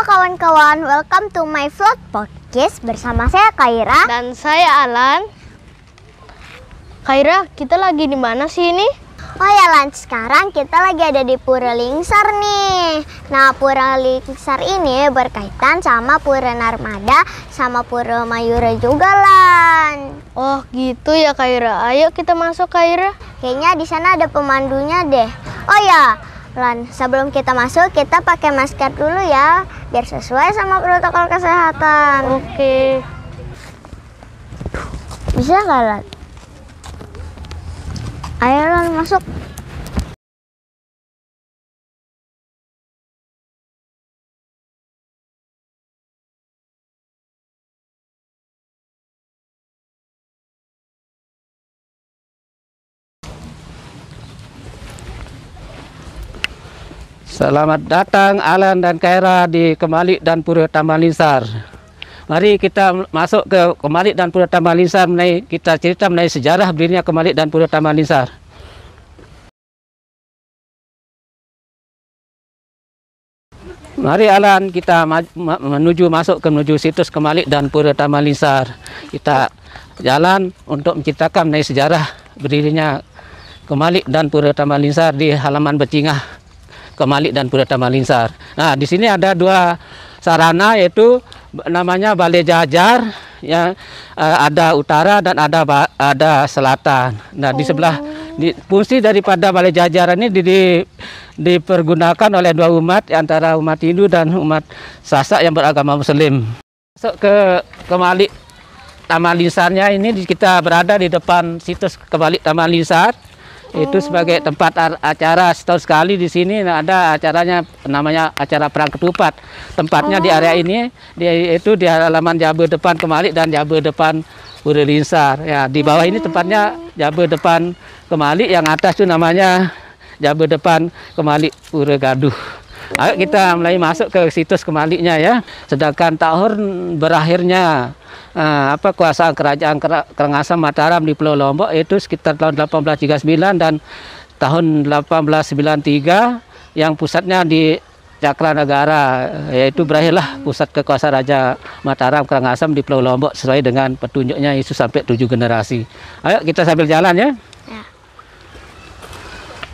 kawan-kawan, welcome to my vlog podcast bersama saya Kaira. Dan saya Alan. Kaira, kita lagi di mana sih ini? Oh ya Lan, sekarang kita lagi ada di Pura Lingsar nih. Nah, Pura Lingsar ini berkaitan sama Pura Narmada sama Pura Mayura juga Lan. Oh gitu ya Kaira. Ayo kita masuk Kaira. Kayaknya di sana ada pemandunya deh. Oh ya, Lan, sebelum kita masuk kita pakai masker dulu ya, biar sesuai sama protokol kesehatan. Oke. Bisa nggak Lan? Ayo Lan masuk. Selamat datang Alan dan Kaira di Kemalik dan Pura Tamalinsar. Mari kita masuk ke Kemalik dan Pura Tamalinsar mengenai kita cerita mengenai sejarah berdirinya Kemalik dan Pura Tamalinsar. Mari Alan kita ma- ma- menuju masuk ke menuju situs Kemalik dan Pura Tamalinsar. Kita jalan untuk menceritakan mengenai sejarah berdirinya Kemalik dan Pura Tamalinsar di halaman Becingah Kemalik dan Pura Tamalinsar. Nah, di sini ada dua sarana yaitu namanya Balai Jajar yang eh, ada utara dan ada ada selatan. Nah, di sebelah di, fungsi daripada Balai Jajar ini di, di- dipergunakan oleh dua umat antara umat Hindu dan umat Sasak yang beragama Muslim. Masuk ke Kemalik Tamalinsarnya ini di- kita berada di depan situs Kemalik Itu sebagai tempat ar- acara. Setahun sekali di sini ada acaranya namanya acara perang ketupat. Tempatnya di area ini di, itu di halaman Jabe depan Kemalik dan Jabe depan Pura Linsar ya di bawah ini tempatnya Jabe depan Kemalik yang atas itu namanya Jabe depan Kemalik Pura Gaduh Ayo kita mulai masuk ke situs Kemaliknya ya. Sedangkan tahun berakhirnya eh, apa kuasaan kerajaan Kera- Karangasem Mataram di Pulau Lombok itu sekitar tahun 1839 dan tahun 1893 yang pusatnya di Cakranagara yaitu berakhirlah pusat kekuasaan Raja Mataram Karangasem di Pulau Lombok sesuai dengan petunjuknya Yesus sampai tujuh generasi. Ayo kita sambil jalan ya.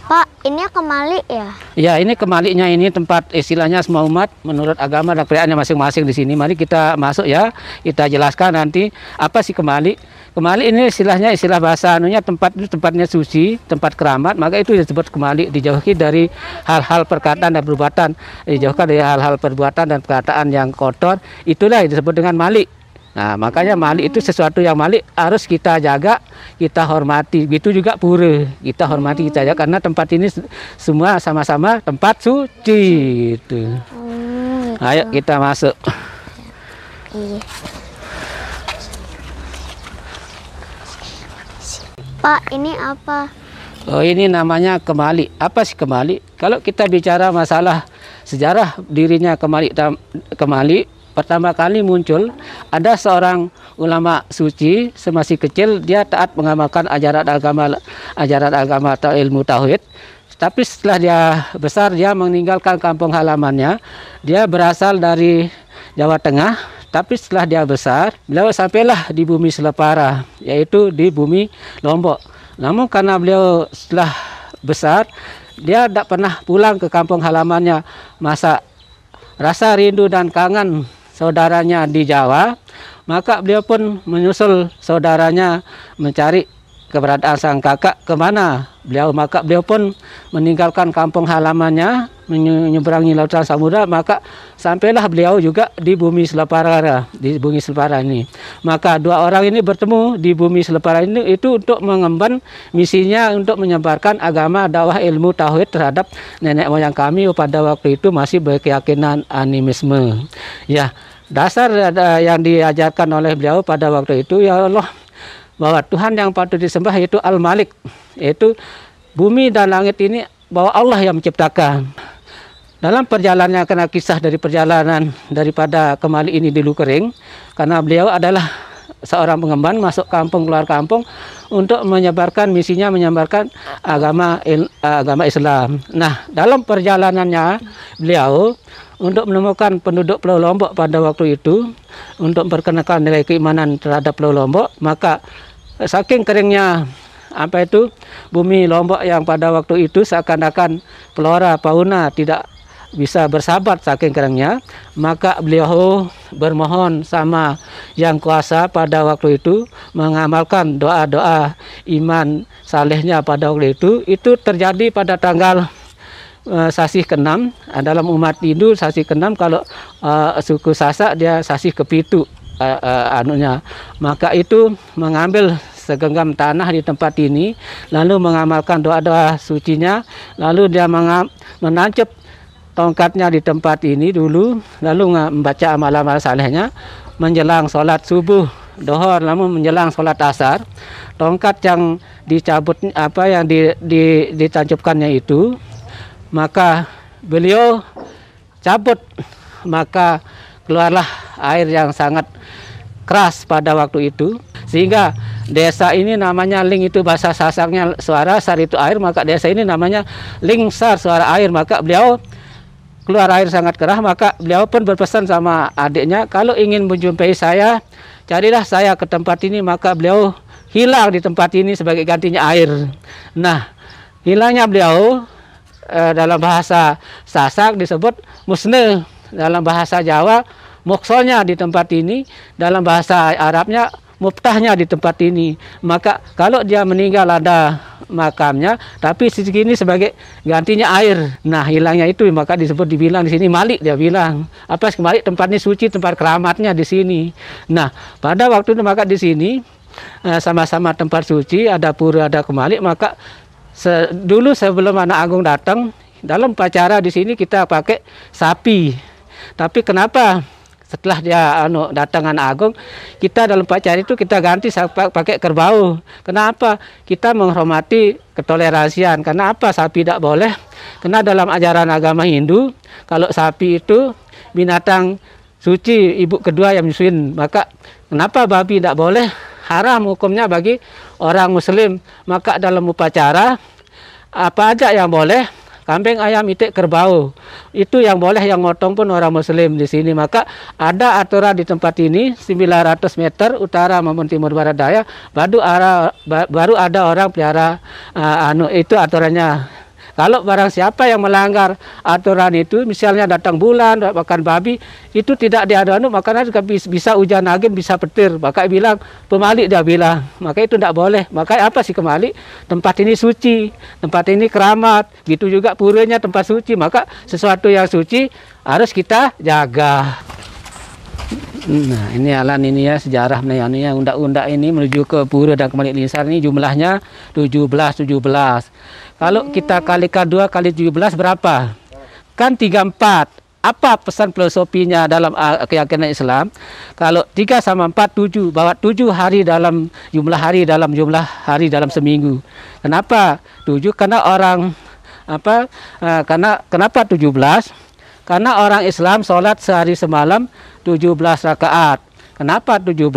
Pak, ini kemali ya? Ya, ini kemaliknya ini tempat istilahnya semua umat menurut agama dan kepercayaannya masing-masing di sini. Mari kita masuk ya. Kita jelaskan nanti apa sih kemalik. Kemalik ini istilahnya istilah bahasa anunya tempat itu tempatnya suci, tempat keramat, maka itu disebut kemalik dijauhi dari hal-hal perkataan dan perbuatan, dijauhkan dari hal-hal perbuatan dan perkataan yang kotor. Itulah yang disebut dengan malik. Nah, makanya malik itu sesuatu yang malik harus kita jaga, kita hormati. Begitu juga pura, kita hormati kita jaga karena tempat ini se- semua sama-sama tempat suci itu. Hmm, Ayo kita masuk. iya. Pak, ini apa? Oh, ini namanya kemalik. Apa sih kemalik? Kalau kita bicara masalah sejarah dirinya kemalik tam- kemalik pertama kali muncul ada seorang ulama suci semasih kecil dia taat mengamalkan ajaran agama ajaran agama atau ilmu tauhid. Tapi setelah dia besar dia meninggalkan kampung halamannya. Dia berasal dari Jawa Tengah tapi setelah dia besar beliau sampailah di bumi Selepara yaitu di bumi Lombok. Namun karena beliau setelah besar dia tidak pernah pulang ke kampung halamannya. Masa rasa rindu dan kangen saudaranya di Jawa, maka beliau pun menyusul saudaranya mencari keberadaan sang kakak ke mana? Beliau maka beliau pun meninggalkan kampung halamannya menyeberangi lautan samudra maka sampailah beliau juga di bumi Selepara di bumi Selepara ini. Maka dua orang ini bertemu di bumi Selepara ini itu untuk mengemban misinya untuk menyebarkan agama dakwah ilmu tauhid terhadap nenek moyang kami. Pada waktu itu masih berkeyakinan animisme. Ya dasar ada yang diajarkan oleh beliau pada waktu itu ya Allah bahwa Tuhan yang patut disembah yaitu Al-Malik yaitu bumi dan langit ini bahwa Allah yang menciptakan dalam perjalanannya karena kisah dari perjalanan daripada kemali ini di Lukering karena beliau adalah seorang pengemban masuk kampung keluar kampung untuk menyebarkan misinya menyebarkan agama agama Islam. Nah, dalam perjalanannya beliau untuk menemukan penduduk Pulau Lombok pada waktu itu untuk memperkenalkan nilai keimanan terhadap Pulau Lombok, maka saking keringnya apa itu bumi Lombok yang pada waktu itu seakan-akan flora fauna tidak bisa bersahabat saking keringnya maka beliau bermohon sama yang kuasa pada waktu itu mengamalkan doa-doa iman salehnya pada waktu itu. Itu terjadi pada tanggal uh, sasih keenam. Uh, dalam umat Hindu sasih keenam kalau uh, suku Sasak dia sasih kepitu uh, uh, anunya. Maka itu mengambil segenggam tanah di tempat ini lalu mengamalkan doa-doa sucinya lalu dia menancap tongkatnya di tempat ini dulu lalu membaca amal-amal salehnya menjelang sholat subuh dohor namun menjelang sholat asar tongkat yang dicabut apa yang di, di, ditancapkannya itu maka beliau cabut. Maka keluarlah air yang sangat keras pada waktu itu. Sehingga desa ini namanya ling itu bahasa sasaknya suara sar itu air maka desa ini namanya ling sar suara air. Maka beliau keluar air sangat keras. Maka beliau pun berpesan sama adiknya kalau ingin menjumpai saya carilah saya ke tempat ini. Maka beliau hilang di tempat ini sebagai gantinya air. Nah hilangnya beliau eh, dalam bahasa Sasak disebut musne dalam bahasa Jawa moksolnya di tempat ini dalam bahasa Arabnya muftahnya di tempat ini. Maka kalau dia meninggal ada makamnya, tapi sisi ini sebagai gantinya air. Nah hilangnya itu maka disebut dibilang di sini Malik dia bilang apa kembali tempat ini suci tempat keramatnya di sini. Nah pada waktu itu maka di sini eh, sama-sama tempat suci ada pura ada kemalik maka se dulu sebelum anak agung datang dalam pacara di sini kita pakai sapi. Tapi kenapa? Setelah dia anu datangan agung kita dalam pacar itu kita ganti pakai kerbau. Kenapa? Kita menghormati ketoleransian karena apa? Sapi tidak boleh. Karena dalam ajaran agama Hindu kalau sapi itu binatang suci ibu kedua yang menyusuin maka kenapa babi tidak boleh? Haram hukumnya bagi orang muslim maka dalam upacara apa aja yang boleh kambing, ayam, itik, kerbau. Itu yang boleh yang motong pun orang muslim di sini. Maka ada aturan di tempat ini 900 meter utara maupun timur barat daya baru baru ada orang pelihara uh, anu itu aturannya kalau barang siapa yang melanggar aturan itu, misalnya datang bulan, makan babi, itu tidak diadu-adu, makanya bisa hujan angin, bisa petir. Maka bilang, pemalik dia bilang, maka itu tidak boleh. Maka apa sih kemalik? Tempat ini suci, tempat ini keramat, gitu juga puranya tempat suci. Maka sesuatu yang suci harus kita jaga. Nah ini alan ini ya sejarah nih undang-undang ini menuju ke pura dan kembali linsar ini jumlahnya 17 17. Kalau kita kalikan 2 kali 17 berapa? Kan 34. Apa pesan filosofinya dalam uh, keyakinan Islam? Kalau 3 sama 4 7, bahwa 7 hari dalam jumlah hari dalam jumlah hari dalam seminggu. Kenapa 7? Karena orang apa? Uh, karena kenapa 17? Karena orang Islam sholat sehari semalam 17 rakaat. Kenapa 17?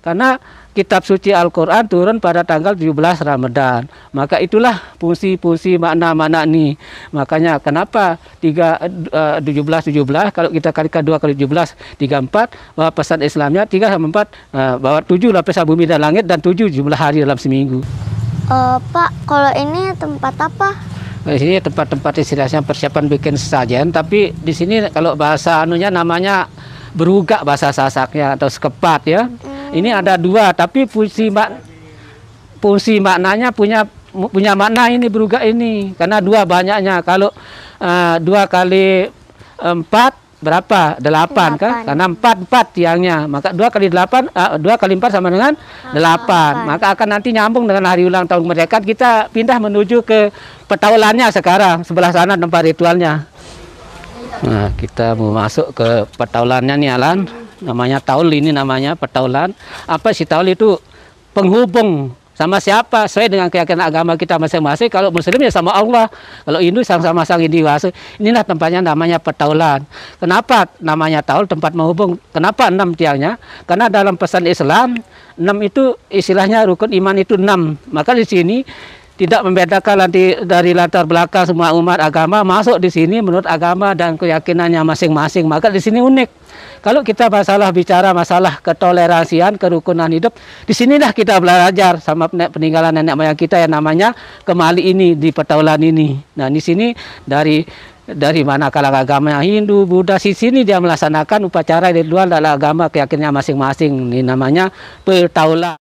Karena kitab suci Al-Quran turun pada tanggal 17 Ramadan. Maka itulah fungsi-fungsi makna-makna ini. Makanya kenapa 3, uh, 17 17 kalau kita kalikan 2 kali 17 34 bahwa pesan Islamnya 3 sama 4 uh, bahwa 7 lapisan bumi dan langit dan 7 jumlah hari dalam seminggu. Uh, Pak, kalau ini tempat apa? Di sini tempat-tempat istilahnya persiapan bikin sajian, tapi di sini kalau bahasa anunya namanya berugak bahasa Sasaknya atau sekepat ya. Hmm ini ada dua, tapi fungsi mak fungsi maknanya punya punya makna ini beruga ini karena dua banyaknya. Kalau uh, dua kali empat berapa? Delapan, kan? Karena empat empat tiangnya, maka dua kali delapan, uh, dua kali empat sama dengan delapan. Maka akan nanti nyambung dengan hari ulang tahun kemerdekaan. Kita pindah menuju ke petaulannya sekarang sebelah sana tempat ritualnya. Nah, kita mau masuk ke petaulannya nih Alan namanya taul ini namanya petaulan apa sih taul itu penghubung Sama siapa? Sesuai dengan keyakinan agama kita masing-masing. Kalau Muslim ya sama Allah. Kalau Hindu sama-sama sang individu. Inilah tempatnya namanya petaulan. Kenapa namanya taul tempat menghubung? Kenapa enam tiangnya? Karena dalam pesan Islam enam itu istilahnya rukun iman itu enam. Maka di sini tidak membedakan nanti dari latar belakang semua umat agama masuk di sini menurut agama dan keyakinannya masing-masing. Maka di sini unik. Kalau kita masalah bicara masalah ketoleransian, kerukunan hidup, di sinilah kita belajar sama peninggalan nenek moyang kita yang namanya kemali ini di petaulan ini. Nah, di sini dari dari mana kalangan agama Hindu, Buddha, di sini dia melaksanakan upacara di luar dalam agama keyakinannya masing-masing. Ini namanya petaulan.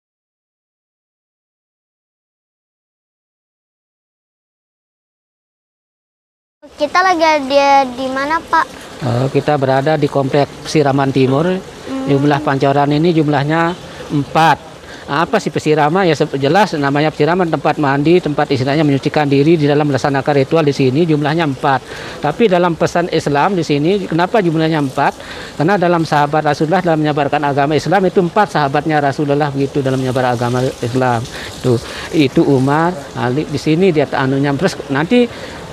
Kita lagi ada di mana, Pak? Oh, kita berada di komplek Pesiraman Timur. Jumlah pancoran ini jumlahnya empat. Apa sih pesiraman? Ya jelas namanya pesiraman tempat mandi, tempat istilahnya menyucikan diri di dalam melaksanakan ritual di sini jumlahnya empat. Tapi dalam pesan Islam di sini kenapa jumlahnya empat? Karena dalam sahabat Rasulullah dalam menyebarkan agama Islam itu empat sahabatnya Rasulullah begitu dalam menyebar agama Islam. Itu itu Umar, Ali di sini dia anunya terus nanti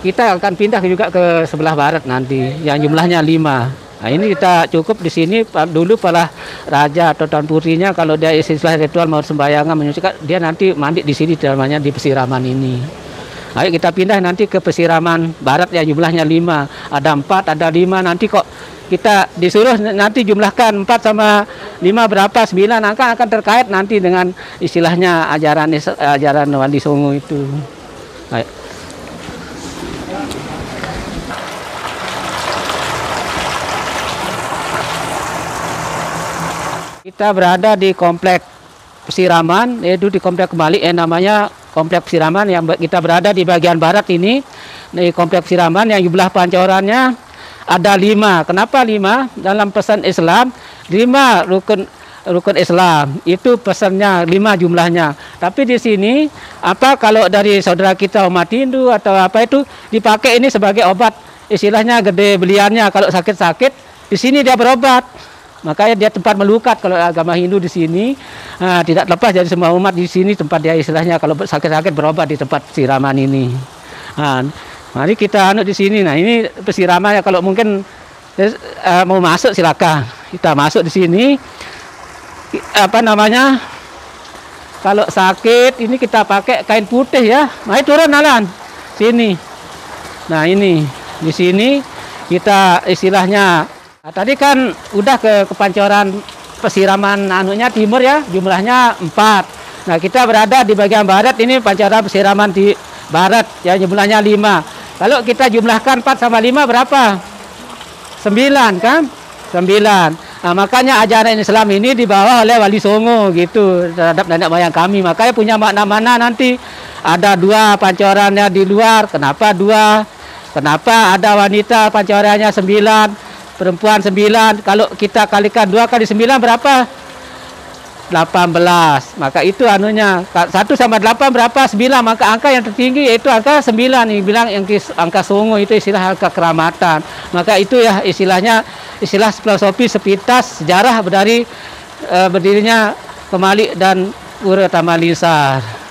kita akan pindah juga ke sebelah barat nanti yang jumlahnya lima. Nah ini kita cukup di sini dulu para raja atau tuan putrinya kalau dia istilah ritual mau sembayangan menyucikan dia nanti mandi di sini namanya di pesiraman ini. Ayo kita pindah nanti ke pesiraman barat yang jumlahnya lima. Ada empat, ada lima. Nanti kok kita disuruh nanti jumlahkan empat sama lima berapa sembilan akan akan terkait nanti dengan istilahnya ajaran ajaran Wali Songo itu. Ayo. Kita berada di komplek Pesiraman, yaitu di komplek kembali yang namanya komplek Pesiraman yang kita berada di bagian barat ini. Di komplek Pesiraman yang jumlah pancorannya ada lima. Kenapa lima? Dalam pesan Islam, lima rukun rukun Islam itu pesannya lima jumlahnya. Tapi di sini apa kalau dari saudara kita umat Hindu atau apa itu dipakai ini sebagai obat istilahnya gede beliannya kalau sakit-sakit di sini dia berobat. Makanya dia tempat melukat kalau agama Hindu di sini ah, tidak lepas dari semua umat di sini tempat dia istilahnya kalau sakit-sakit berobat di tempat siraman ini. Ah, mari kita anu di sini. Nah ini pesiramannya kalau mungkin eh, eh, mau masuk silakan kita masuk di sini. Apa namanya? Kalau sakit ini kita pakai kain putih ya. Mari turun Alan. Sini. Nah ini di sini kita istilahnya Nah, tadi kan udah ke kepancoran pesiraman anunya timur ya, jumlahnya empat. Nah kita berada di bagian barat ini pancoran pesiraman di barat ya jumlahnya lima. Kalau kita jumlahkan 4 sama 5 berapa? 9 kan? 9. Nah, makanya ajaran Islam ini dibawa oleh Wali Songo gitu terhadap nenek moyang kami. Makanya punya makna mana nanti ada dua pancorannya di luar. Kenapa dua? Kenapa ada wanita pancorannya 9? Perempuan 9 kalau kita kalikan 2 kali 9 berapa? 18 maka itu anunya 1 sama 8 berapa? 9 maka angka yang tertinggi yaitu angka 9 nih bilang yang angka songo itu istilah angka keramatan. Maka itu ya istilahnya istilah filosofi sepintas sejarah dari eh, berdirinya Kemali dan Pura Tamalisar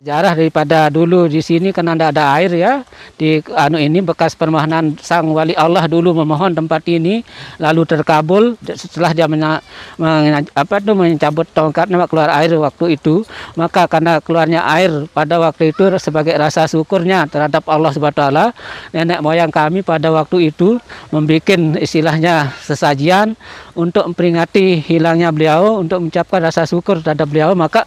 Sejarah daripada dulu di sini kan ada ada air ya. Di anu ini bekas permohonan sang wali Allah dulu memohon tempat ini lalu terkabul. Setelah dia menya, menya- apa tuh mencabut tongkatnya keluar air waktu itu maka karena keluarnya air pada waktu itu sebagai rasa syukurnya terhadap Allah Subhanahu wa taala nenek moyang kami pada waktu itu membuat istilahnya sesajian untuk memperingati hilangnya beliau untuk mengucapkan rasa syukur terhadap beliau. Maka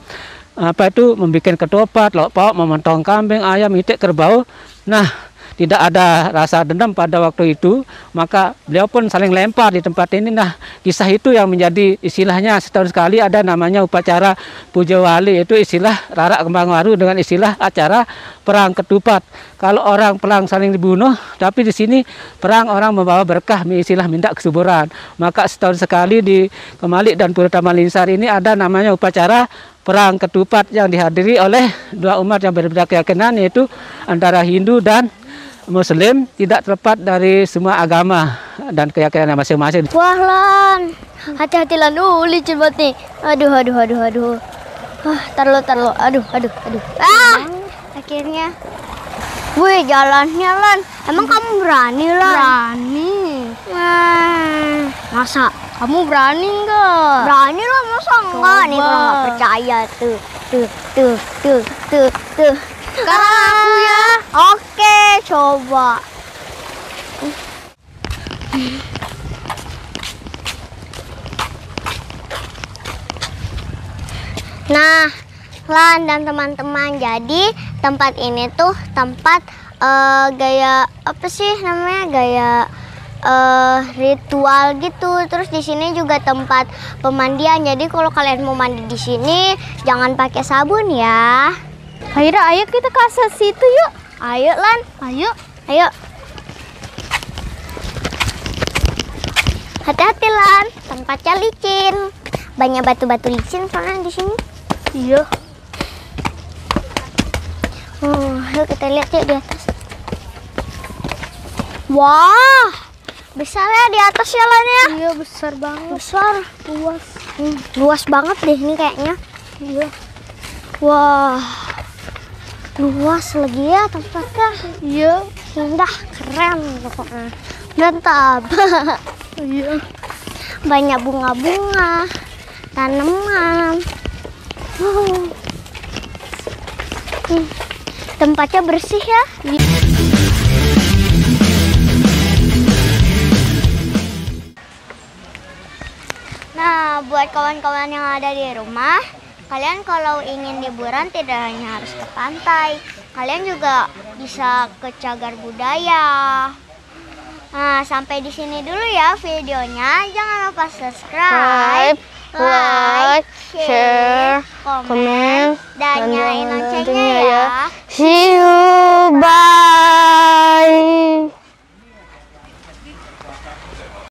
apa itu membuat ketupat, lauk pauk, memotong kambing, ayam, itik, kerbau. Nah, tidak ada rasa dendam pada waktu itu, maka beliau pun saling lempar di tempat ini. Nah, kisah itu yang menjadi istilahnya setahun sekali ada namanya upacara puja wali, itu istilah rarak kembang waru dengan istilah acara perang ketupat. Kalau orang perang saling dibunuh, tapi di sini perang orang membawa berkah, istilah minta kesuburan. Maka setahun sekali di Kemalik dan Pura Taman Linsar ini ada namanya upacara perang ketupat yang dihadiri oleh dua umat yang berbeda keyakinan yaitu antara Hindu dan Muslim tidak terlepas dari semua agama dan keyakinan masing-masing. Wah lan, hati-hati lan, uh licin banget nih. Aduh, aduh, aduh, aduh. Ah, tarlo tarlo. Aduh, aduh, aduh. Ah, akhirnya. Wih, jalannya Lan. Emang kamu berani Lan? Berani. Hmm, Masa kamu berani enggak? berani lah masa enggak? Nih kalau nggak Coba. percaya tuh, tuh, tuh, tuh, tuh, tuh. Sekarang aku ya. Oke, coba. Nah, Lan dan teman-teman, jadi tempat ini tuh tempat eh, gaya apa sih namanya gaya eh, ritual gitu. Terus di sini juga tempat pemandian. Jadi kalau kalian mau mandi di sini jangan pakai sabun ya. Kaira, ayo kita ke situ yuk. Ayo Lan, Ayo. ayo. Hati-hati Lan, tempatnya licin. Banyak batu-batu licin soalnya di sini. Iya. Oh, yuk kita lihat yuk di atas. Wah, besar ya di atas ya Lan ya. Iya besar banget. Besar, luas. Hmm, luas banget deh ini kayaknya. Iya. Wah, luas lagi ya tempatnya. Iya. Indah, keren pokoknya. Mantap. Iya. Banyak bunga-bunga, tanaman. Wow. Hmm, Tempatnya bersih ya. Nah, buat kawan-kawan yang ada di rumah, kalian kalau ingin liburan tidak hanya harus ke pantai, kalian juga bisa ke cagar budaya. Nah, sampai di sini dulu ya videonya. Jangan lupa subscribe, like, share, komen, dan nyalain loncengnya ya. See you. Bye.